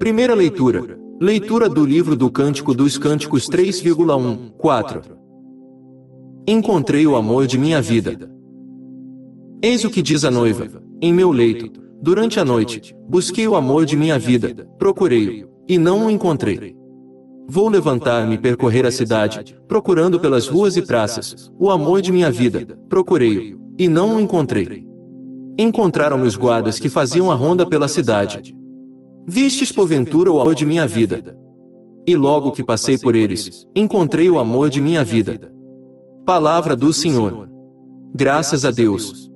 Primeira leitura. Leitura do livro do Cântico dos Cânticos 3,1, 4. Encontrei o amor de minha vida. Eis o que diz a noiva: Em meu leito, durante a noite, busquei o amor de minha vida, procurei-o, e não o encontrei. Vou levantar-me e percorrer a cidade, procurando pelas ruas e praças, o amor de minha vida, procurei-o, e não o encontrei. Encontraram-me os guardas que faziam a ronda pela cidade. Vistes porventura o amor de minha vida. E logo que passei por eles, encontrei o amor de minha vida. Palavra do Senhor. Graças a Deus.